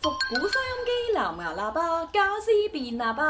复古收音机蓝牙喇叭家私变喇叭